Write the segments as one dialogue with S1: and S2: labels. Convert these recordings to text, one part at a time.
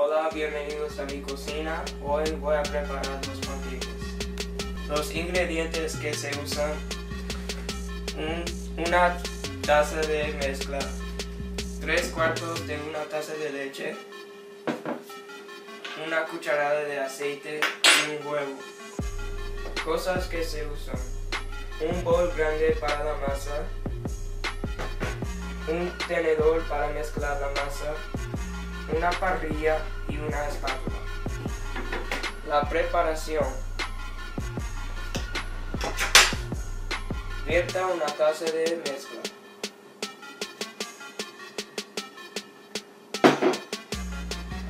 S1: Hola, bienvenidos a mi cocina. Hoy voy a preparar los panqueques. Los ingredientes que se usan. un- una taza de mezcla. Tres cuartos de una taza de leche. Una cucharada de aceite y un huevo. Cosas que se usan. Un bol grande para la masa. Un tenedor para mezclar la masa una parrilla y una espátula. La preparación. Vierta una taza de mezcla.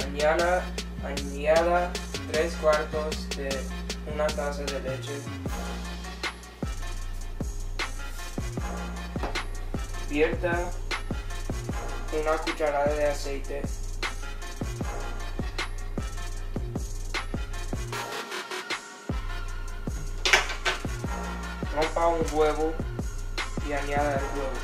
S1: Añada, añada tres cuartos de una taza de leche. Vierta una cucharada de aceite. Rompa un huevo y añada el huevo.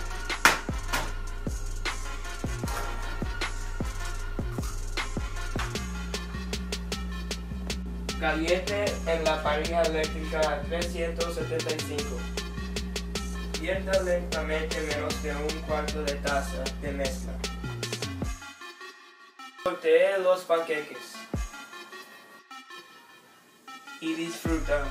S1: Caliente en la parrilla eléctrica a 375. Vierta lentamente menos de un cuarto de taza de mezcla. Voltee los panqueques. Y disfruta.